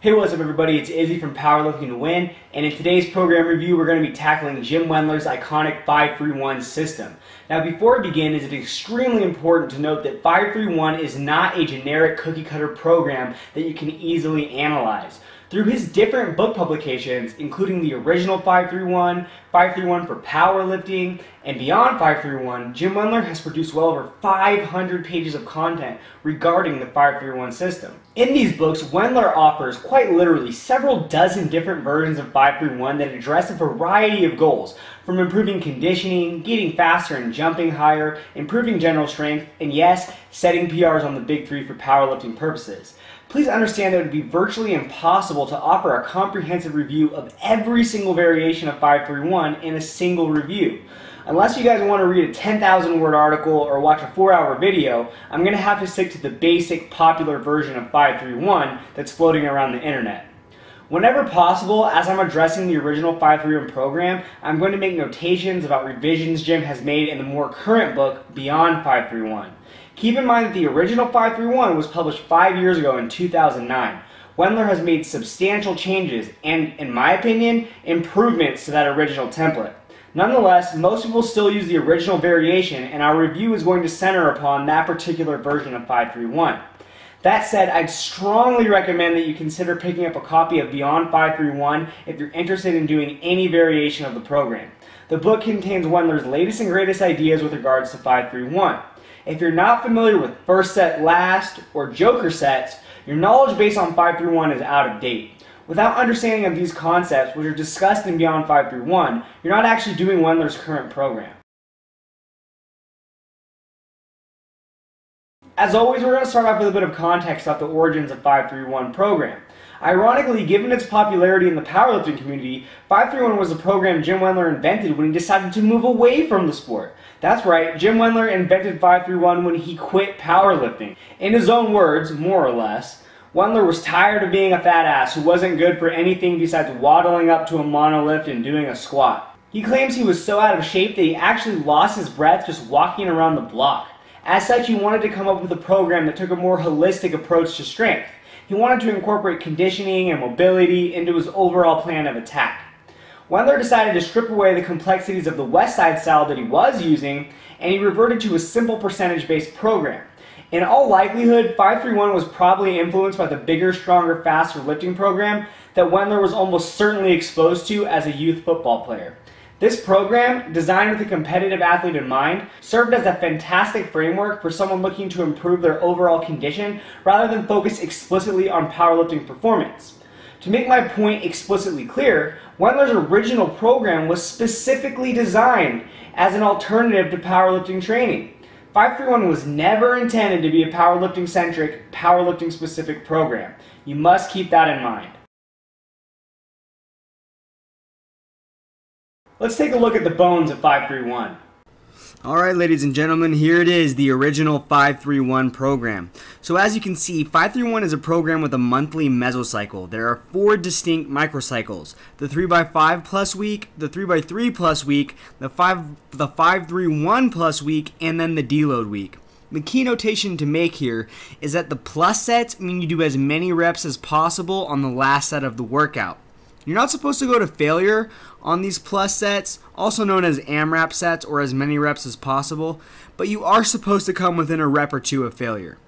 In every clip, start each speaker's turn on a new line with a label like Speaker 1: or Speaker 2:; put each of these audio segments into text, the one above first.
Speaker 1: Hey, what's up everybody? It's Izzy from Powerlifting to Win, and in today's program review, we're going to be tackling Jim Wendler's iconic 531 system. Now, before we begin, it is extremely important to note that 531 is not a generic cookie cutter program that you can easily analyze. Through his different book publications, including the original 531, 531 for powerlifting, and beyond 531, Jim Wendler has produced well over 500 pages of content regarding the 531 system. In these books, Wendler offers quite literally several dozen different versions of 531 that address a variety of goals, from improving conditioning, getting faster and jumping higher, improving general strength, and yes, setting PRs on the big three for powerlifting purposes. Please understand that it would be virtually impossible to offer a comprehensive review of every single variation of 531 in a single review. Unless you guys want to read a 10,000 word article or watch a 4 hour video, I'm going to have to stick to the basic popular version of 531 that's floating around the internet. Whenever possible, as I'm addressing the original 531 program, I'm going to make notations about revisions Jim has made in the more current book, Beyond 531. Keep in mind that the original 531 was published five years ago in 2009. Wendler has made substantial changes and, in my opinion, improvements to that original template. Nonetheless, most people still use the original variation, and our review is going to center upon that particular version of 531. That said, I'd strongly recommend that you consider picking up a copy of Beyond 531 if you're interested in doing any variation of the program. The book contains Wendler's latest and greatest ideas with regards to 531. If you're not familiar with first set last or joker sets, your knowledge based on 531 is out of date. Without understanding of these concepts, which are discussed in Beyond 531, you're not actually doing Wendler's current program. As always, we're going to start off with a bit of context about the origins of 531 program. Ironically, given its popularity in the powerlifting community, 531 was a program Jim Wendler invented when he decided to move away from the sport. That's right, Jim Wendler invented 531 when he quit powerlifting. In his own words, more or less, Wendler was tired of being a fat ass who wasn't good for anything besides waddling up to a monolift and doing a squat. He claims he was so out of shape that he actually lost his breath just walking around the block. As such, he wanted to come up with a program that took a more holistic approach to strength. He wanted to incorporate conditioning and mobility into his overall plan of attack. Wendler decided to strip away the complexities of the West Side style that he was using, and he reverted to a simple percentage-based program. In all likelihood, 531 was probably influenced by the bigger, stronger, faster lifting program that Wendler was almost certainly exposed to as a youth football player. This program, designed with a competitive athlete in mind, served as a fantastic framework for someone looking to improve their overall condition rather than focus explicitly on powerlifting performance. To make my point explicitly clear, Wendler's original program was specifically designed as an alternative to powerlifting training. 531 was never intended to be a powerlifting centric, powerlifting specific program. You must keep that in mind. Let's take a look at the bones of 531.
Speaker 2: Alright ladies and gentlemen, here it is, the original 531 program. So as you can see, 531 is a program with a monthly mesocycle. There are four distinct microcycles. The 3x5 plus week, the 3x3 plus week, the 5 the 531 plus week, and then the deload week. The key notation to make here is that the plus sets mean you do as many reps as possible on the last set of the workout. You're not supposed to go to failure on these plus sets, also known as AMRAP sets or as many reps as possible, but you are supposed to come within a rep or two of failure.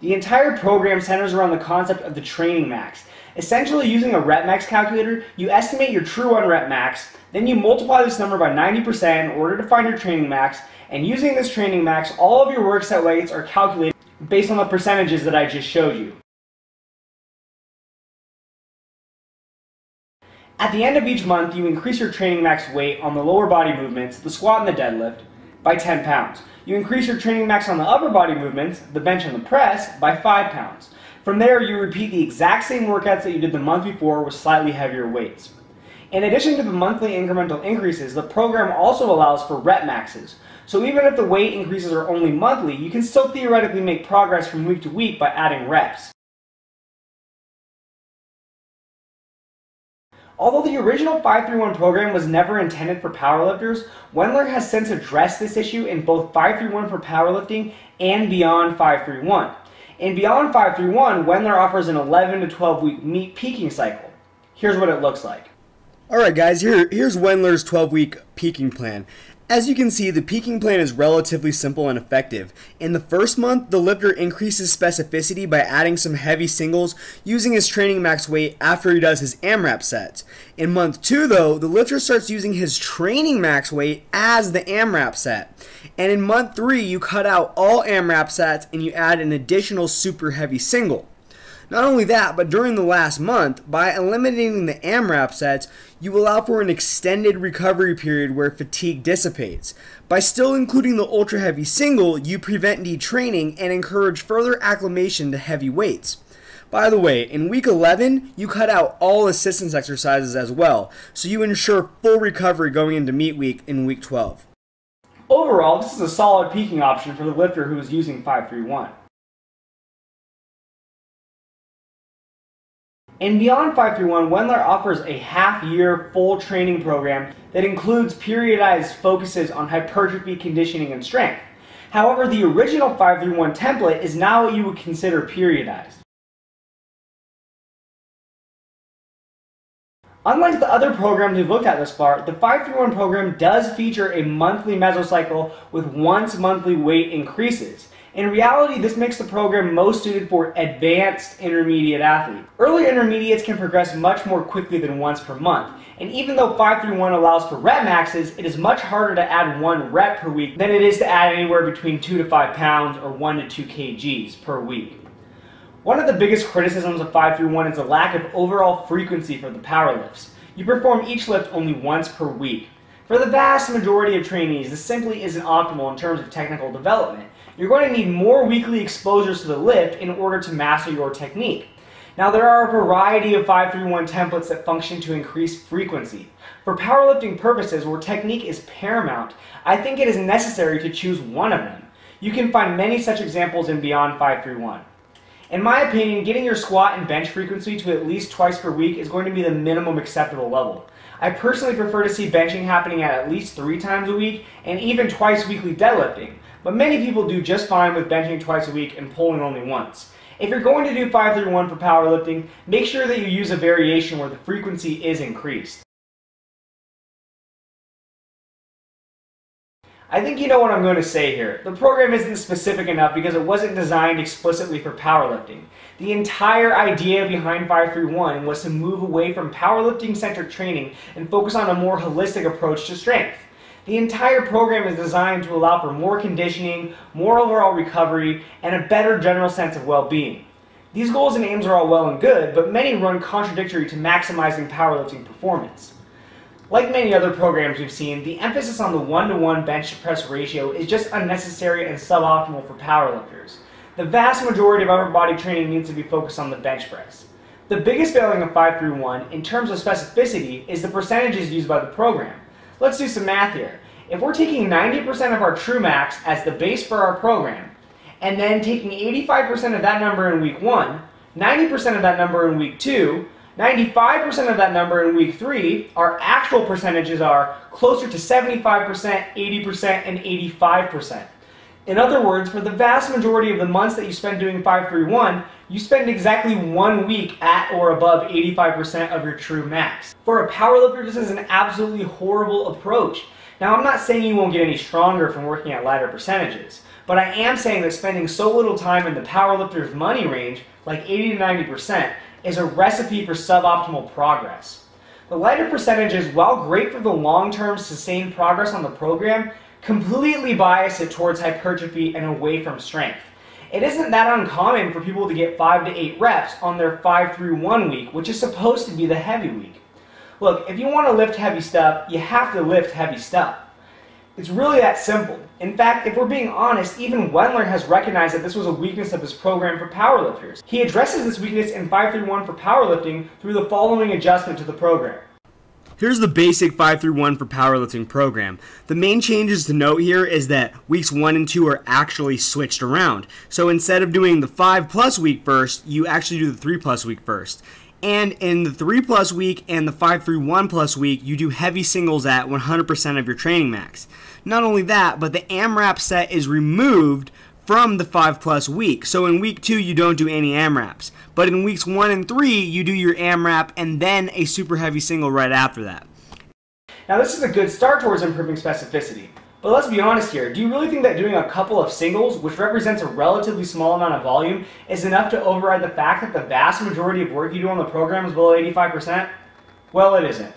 Speaker 1: The entire program centers around the concept of the training max. Essentially, using a rep max calculator, you estimate your true on rep max, then you multiply this number by 90% in order to find your training max, and using this training max, all of your work set weights are calculated based on the percentages that I just showed you. At the end of each month, you increase your training max weight on the lower body movements, the squat and the deadlift, by 10 pounds. You increase your training max on the upper body movements, the bench and the press, by 5 pounds. From there, you repeat the exact same workouts that you did the month before with slightly heavier weights. In addition to the monthly incremental increases, the program also allows for rep maxes. So even if the weight increases are only monthly, you can still theoretically make progress from week to week by adding reps. Although the original 531 program was never intended for powerlifters, Wendler has since addressed this issue in both 531 for powerlifting and beyond 531. In beyond 531, Wendler offers an 11 to 12 week meet peaking cycle. Here's what it looks like.
Speaker 2: Alright guys, here, here's Wendler's 12 week peaking plan. As you can see, the peaking plan is relatively simple and effective. In the first month, the lifter increases specificity by adding some heavy singles using his training max weight after he does his AMRAP sets. In month 2 though, the lifter starts using his training max weight as the AMRAP set. And in month 3, you cut out all AMRAP sets and you add an additional super heavy single. Not only that, but during the last month, by eliminating the AMRAP sets, you allow for an extended recovery period where fatigue dissipates. By still including the ultra heavy single, you prevent detraining and encourage further acclimation to heavy weights. By the way, in week 11, you cut out all assistance exercises as well, so you ensure full recovery going into meet week in week 12.
Speaker 1: Overall, this is a solid peaking option for the lifter who is using 531. And beyond 531, Wendler offers a half year full training program that includes periodized focuses on hypertrophy, conditioning, and strength. However, the original 531 template is not what you would consider periodized. Unlike the other programs we've looked at thus far, the 531 program does feature a monthly mesocycle with once monthly weight increases. In reality, this makes the program most suited for advanced intermediate athletes. Early intermediates can progress much more quickly than once per month, and even though 531 allows for rep maxes, it is much harder to add one rep per week than it is to add anywhere between 2 to 5 pounds or 1 to 2 kgs per week. One of the biggest criticisms of 531 is the lack of overall frequency for the power lifts. You perform each lift only once per week. For the vast majority of trainees, this simply isn't optimal in terms of technical development, you're going to need more weekly exposures to the lift in order to master your technique. Now there are a variety of 531 templates that function to increase frequency. For powerlifting purposes where technique is paramount, I think it is necessary to choose one of them. You can find many such examples in Beyond 531. In my opinion, getting your squat and bench frequency to at least twice per week is going to be the minimum acceptable level. I personally prefer to see benching happening at at least three times a week and even twice weekly deadlifting, but many people do just fine with benching twice a week and pulling only once. If you're going to do 531 for powerlifting, make sure that you use a variation where the frequency is increased. I think you know what I'm going to say here. The program isn't specific enough because it wasn't designed explicitly for powerlifting. The entire idea behind 531 was to move away from powerlifting centric training and focus on a more holistic approach to strength. The entire program is designed to allow for more conditioning, more overall recovery, and a better general sense of well-being. These goals and aims are all well and good, but many run contradictory to maximizing powerlifting performance. Like many other programs we've seen, the emphasis on the one-to-one bench to press ratio is just unnecessary and suboptimal for powerlifters. The vast majority of upper body training needs to be focused on the bench press. The biggest failing of 531 in terms of specificity is the percentages used by the program. Let's do some math here. If we're taking 90% of our true max as the base for our program, and then taking 85% of that number in week one, 90% of that number in week two, 95% of that number in week three, our actual percentages are closer to 75%, 80%, and 85%. In other words, for the vast majority of the months that you spend doing 531, you spend exactly one week at or above 85% of your true max. For a powerlifter, this is an absolutely horrible approach. Now, I'm not saying you won't get any stronger from working at lighter percentages, but I am saying that spending so little time in the powerlifter's money range, like 80 to 90%, is a recipe for suboptimal progress. The lighter percentages, while great for the long-term sustained progress on the program, completely bias it towards hypertrophy and away from strength. It isn't that uncommon for people to get 5 to 8 reps on their 5 through 1 week, which is supposed to be the heavy week. Look, if you want to lift heavy stuff, you have to lift heavy stuff. It's really that simple. In fact, if we're being honest, even Wendler has recognized that this was a weakness of his program for powerlifters. He addresses this weakness in 531 for powerlifting through the following adjustment to the program.
Speaker 2: Here's the basic 5 through 1 for powerlifting program. The main changes to note here is that weeks 1 and 2 are actually switched around. So instead of doing the 5 plus week first, you actually do the 3 plus week first. And in the 3 plus week and the 5 through 1 plus week, you do heavy singles at 100% of your training max. Not only that, but the AMRAP set is removed from the 5 plus week. So in week 2, you don't do any AMRAPs. But in weeks 1 and 3, you do your AMRAP and then a super heavy single right after that.
Speaker 1: Now, this is a good start towards improving specificity. But let's be honest here, do you really think that doing a couple of singles, which represents a relatively small amount of volume, is enough to override the fact that the vast majority of work you do on the program is below 85%? Well, it isn't.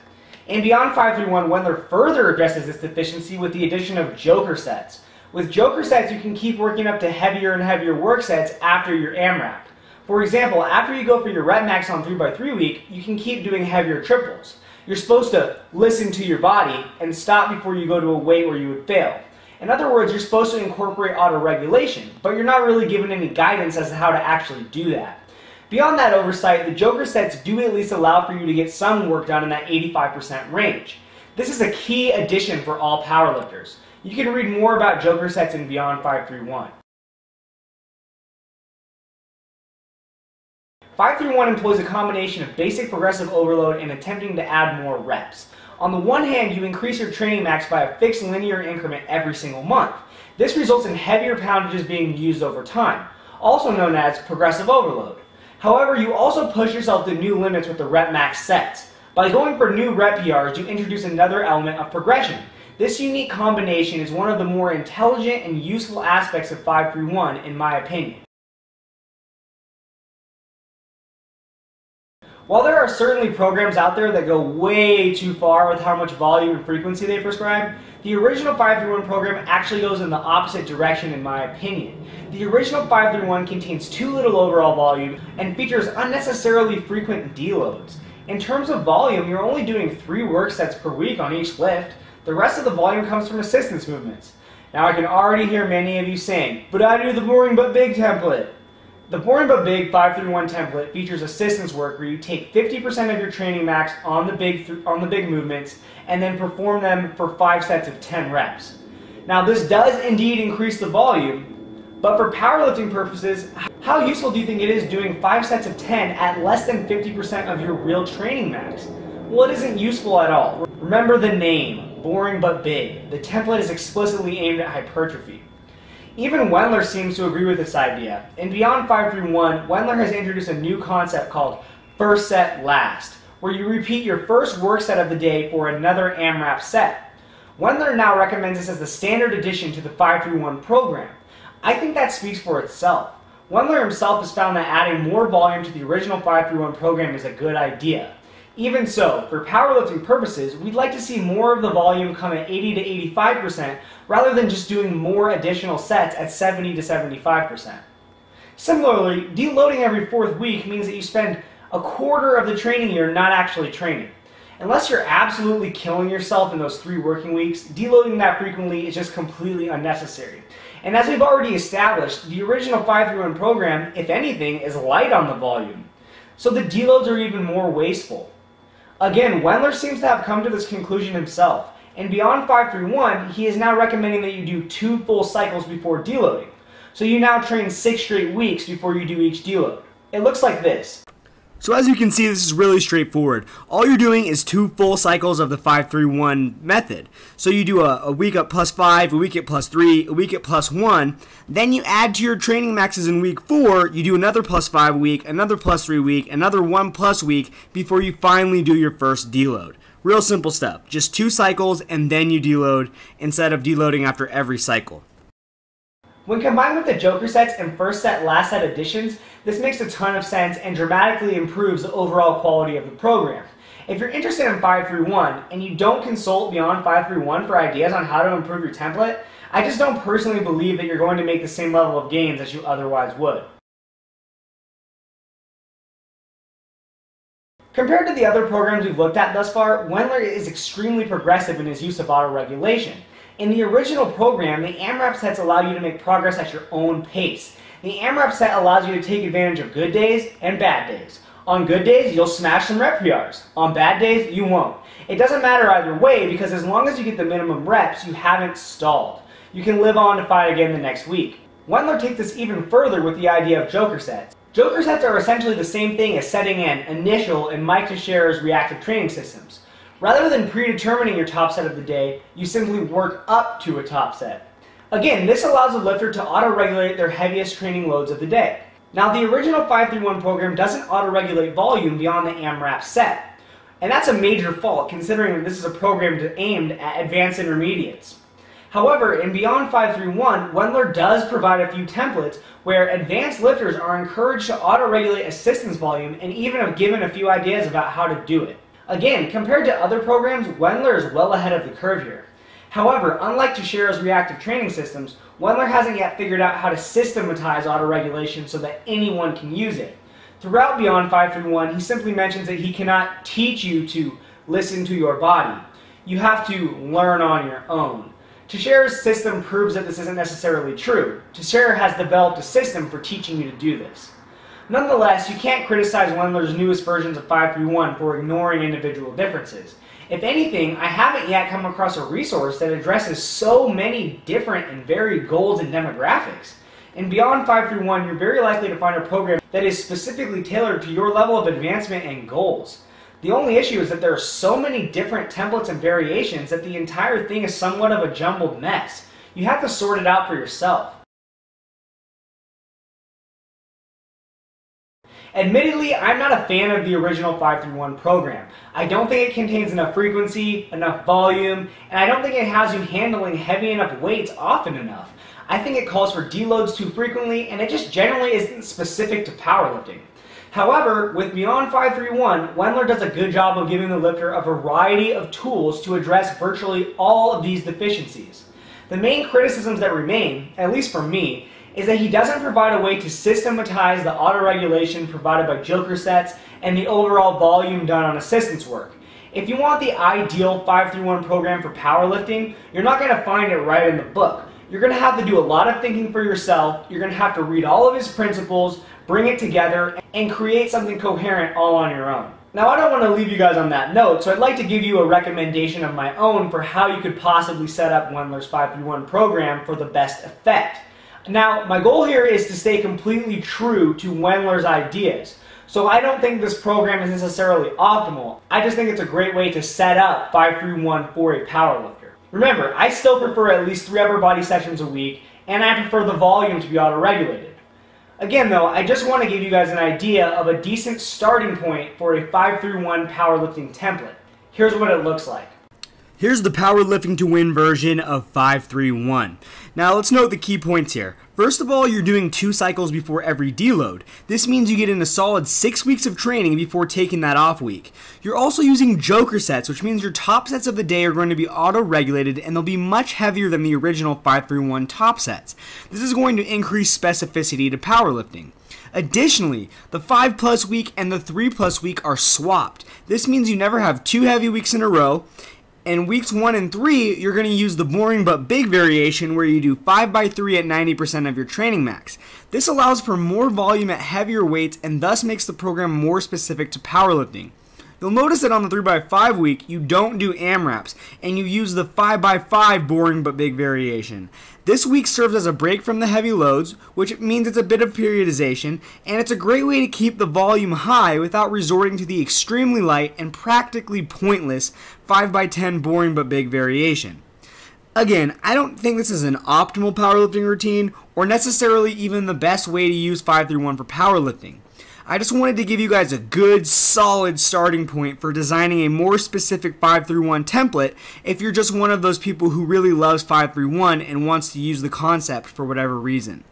Speaker 1: And Beyond 531 Wendler further addresses this deficiency with the addition of joker sets. With joker sets, you can keep working up to heavier and heavier work sets after your AMRAP. For example, after you go for your rep max on 3x3 week, you can keep doing heavier triples. You're supposed to listen to your body and stop before you go to a weight where you would fail. In other words, you're supposed to incorporate auto-regulation, but you're not really given any guidance as to how to actually do that. Beyond that oversight, the Joker sets do at least allow for you to get some work done in that 85% range. This is a key addition for all powerlifters. You can read more about Joker sets in Beyond 531. 531 employs a combination of basic progressive overload and attempting to add more reps. On the one hand, you increase your training max by a fixed linear increment every single month. This results in heavier poundages being used over time, also known as progressive overload. However, you also push yourself to new limits with the rep max sets. By going for new rep PRs, you introduce another element of progression. This unique combination is one of the more intelligent and useful aspects of 531 in my opinion. While there are certainly programs out there that go way too far with how much volume and frequency they prescribe, the original 531 program actually goes in the opposite direction in my opinion. The original 531 contains too little overall volume and features unnecessarily frequent deloads. In terms of volume, you're only doing three work sets per week on each lift. The rest of the volume comes from assistance movements. Now I can already hear many of you saying, but I do the boring but big template. The Boring But Big 531 template features assistance work where you take 50% of your training max on the big on the big movements and then perform them for 5 sets of 10 reps. Now this does indeed increase the volume, but for powerlifting purposes, how useful do you think it is doing 5 sets of 10 at less than 50% of your real training max? Well, it isn't useful at all. Remember the name, Boring But Big. The template is explicitly aimed at hypertrophy. Even Wendler seems to agree with this idea. In Beyond 531, Wendler has introduced a new concept called first set last, where you repeat your first work set of the day for another AMRAP set. Wendler now recommends this as the standard addition to the 531 program. I think that speaks for itself. Wendler himself has found that adding more volume to the original 531 program is a good idea. Even so, for powerlifting purposes, we'd like to see more of the volume come at 80 to 85% rather than just doing more additional sets at 70 to 75%. Similarly, deloading every fourth week means that you spend a quarter of the training year not actually training. Unless you're absolutely killing yourself in those three working weeks, deloading that frequently is just completely unnecessary. And as we've already established, the original 5 through 1 program, if anything, is light on the volume. So the deloads are even more wasteful. Again, Wendler seems to have come to this conclusion himself, and beyond 531, he is now recommending that you do two full cycles before deloading. So you now train six straight weeks before you do each deload. It looks like this.
Speaker 2: So as you can see, this is really straightforward. All you're doing is two full cycles of the 531 method. So you do a, a, week at plus 5, a week at plus 3, a week at plus 1. Then you add to your training maxes in week 4, you do another plus 5 week, another plus 3 week, another 1 plus week before you finally do your first deload. Real simple stuff. Just two cycles and then you deload instead of deloading after every cycle.
Speaker 1: When combined with the Joker sets and first set last set additions, this makes a ton of sense and dramatically improves the overall quality of the program. If you're interested in 531 and you don't consult beyond 531 for ideas on how to improve your template, I just don't personally believe that you're going to make the same level of gains as you otherwise would. Compared to the other programs we've looked at thus far, Wendler is extremely progressive in his use of auto-regulation. In the original program, the AMRAP sets allow you to make progress at your own pace. The AMRAP set allows you to take advantage of good days and bad days. On good days, you'll smash some rep PRs. On bad days, you won't. It doesn't matter either way because as long as you get the minimum reps, you haven't stalled. You can live on to fight again the next week. Wendler takes this even further with the idea of joker sets. Joker sets are essentially the same thing as setting in initial and Mike Tuchscherer's reactive training systems. Rather than predetermining your top set of the day, you simply work up to a top set. Again, this allows the lifter to auto-regulate their heaviest training loads of the day. Now, the original 531 program doesn't auto-regulate volume beyond the AMRAP set. And that's a major fault considering that this is a program aimed at advanced intermediates. However, in Beyond 531, Wendler does provide a few templates where advanced lifters are encouraged to auto-regulate assistance volume and even have given a few ideas about how to do it. Again, compared to other programs, Wendler is well ahead of the curve here. However, unlike Tuchscherer's reactive training systems, Wendler hasn't yet figured out how to systematize autoregulation so that anyone can use it. Throughout Beyond 531, he simply mentions that he cannot teach you to listen to your body. You have to learn on your own. Tuchscherer's system proves that this isn't necessarily true. Tushero has developed a system for teaching you to do this. Nonetheless, you can't criticize Wendler's newest versions of 531 for ignoring individual differences. If anything, I haven't yet come across a resource that addresses so many different and varied goals and demographics. And beyond 531, you're very likely to find a program that is specifically tailored to your level of advancement and goals. The only issue is that there are so many different templates and variations that the entire thing is somewhat of a jumbled mess. You have to sort it out for yourself. Admittedly, I'm not a fan of the original 531 program. I don't think it contains enough frequency, enough volume, and I don't think it has you handling heavy enough weights often enough. I think it calls for deloads too frequently, and it just generally isn't specific to powerlifting. However, with Beyond 531, Wendler does a good job of giving the lifter a variety of tools to address virtually all of these deficiencies. The main criticisms that remain, at least for me, is that he doesn't provide a way to systematize the autoregulation provided by Joker sets and the overall volume done on assistance work. If you want the ideal 531 program for powerlifting, you're not going to find it right in the book. You're going to have to do a lot of thinking for yourself. You're going to have to read all of his principles, bring it together, and create something coherent all on your own. Now, I don't want to leave you guys on that note, so I'd like to give you a recommendation of my own for how you could possibly set up Wendler's 531 program for the best effect. Now, my goal here is to stay completely true to Wendler's ideas. So I don't think this program is necessarily optimal. I just think it's a great way to set up 531 for a powerlifter. Remember, I still prefer at least three upper body sessions a week, and I prefer the volume to be auto-regulated. Again though, I just want to give you guys an idea of a decent starting point for a 531 powerlifting template. Here's what it looks like.
Speaker 2: Here's the powerlifting to win version of 531. Now let's note the key points here. First of all, you're doing two cycles before every deload. This means you get in a solid six weeks of training before taking that off week. You're also using joker sets, which means your top sets of the day are going to be auto-regulated and they'll be much heavier than the original 531 top sets. This is going to increase specificity to powerlifting. Additionally, the 5 plus week and the 3 plus week are swapped. This means you never have two heavy weeks in a row, in weeks 1 and 3, you're going to use the boring but big variation where you do 5 by 3 at 90% of your training max. This allows for more volume at heavier weights and thus makes the program more specific to powerlifting. You'll notice that on the 3x5 week, you don't do AMRAPs, and you use the 5x5 boring but big variation. This week serves as a break from the heavy loads, which means it's a bit of periodization, and it's a great way to keep the volume high without resorting to the extremely light and practically pointless 5x10 boring but big variation. Again, I don't think this is an optimal powerlifting routine or necessarily even the best way to use 531 for powerlifting. I just wanted to give you guys a good, solid starting point for designing a more specific 531 template if you're just one of those people who really loves 531 and wants to use the concept for whatever reason.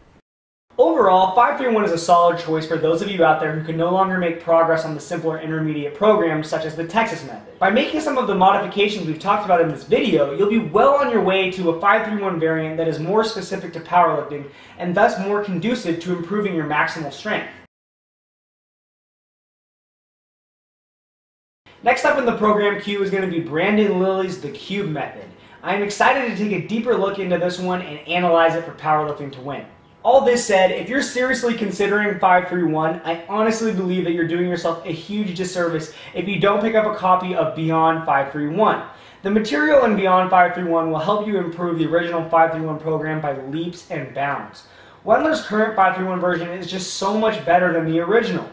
Speaker 1: Overall, 531 is a solid choice for those of you out there who can no longer make progress on the simpler intermediate programs such as the Texas method. By making some of the modifications we've talked about in this video, you'll be well on your way to a 531 variant that is more specific to powerlifting and thus more conducive to improving your maximal strength. Next up in the program queue is going to be Brandon Lilly's The Cube Method. I am excited to take a deeper look into this one and analyze it for powerlifting to win. All this said, if you're seriously considering 531, I honestly believe that you're doing yourself a huge disservice if you don't pick up a copy of Beyond 531. The material in Beyond 531 will help you improve the original 531 program by leaps and bounds. Wendler's current 531 version is just so much better than the original.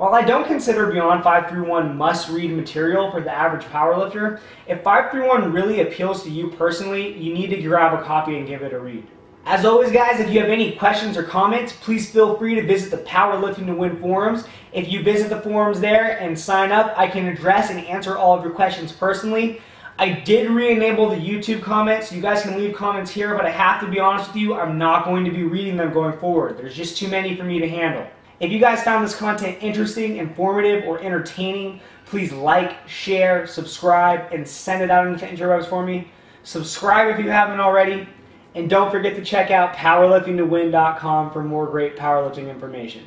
Speaker 1: While I don't consider Beyond 531 must-read material for the average powerlifter, if 531 really appeals to you personally, you need to grab a copy and give it a read. As always, guys, if you have any questions or comments, please feel free to visit the Powerlifting to Win forums. If you visit the forums there and sign up, I can address and answer all of your questions personally. I did re-enable the YouTube comments. You guys can leave comments here, but I have to be honest with you, I'm not going to be reading them going forward. There's just too many for me to handle. If you guys found this content interesting, informative, or entertaining, please like, share, subscribe, and send it out into the interwebs for me. Subscribe if you haven't already. And don't forget to check out powerliftingtowin.com for more great powerlifting information.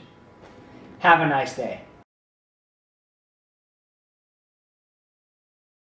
Speaker 1: Have a nice day.